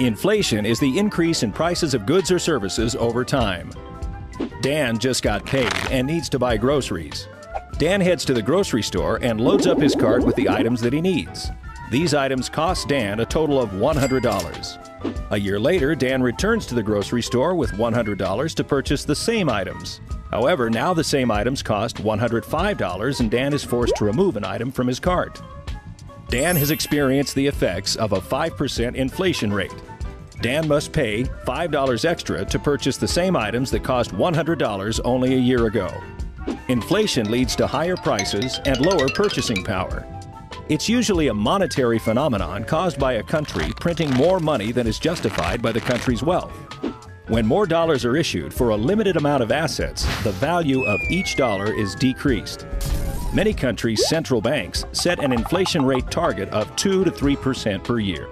Inflation is the increase in prices of goods or services over time. Dan just got paid and needs to buy groceries. Dan heads to the grocery store and loads up his cart with the items that he needs. These items cost Dan a total of $100. A year later, Dan returns to the grocery store with $100 to purchase the same items. However, now the same items cost $105 and Dan is forced to remove an item from his cart. Dan has experienced the effects of a 5% inflation rate. Dan must pay $5 extra to purchase the same items that cost $100 only a year ago. Inflation leads to higher prices and lower purchasing power. It's usually a monetary phenomenon caused by a country printing more money than is justified by the country's wealth. When more dollars are issued for a limited amount of assets, the value of each dollar is decreased. Many countries' central banks set an inflation rate target of 2 to 3 percent per year.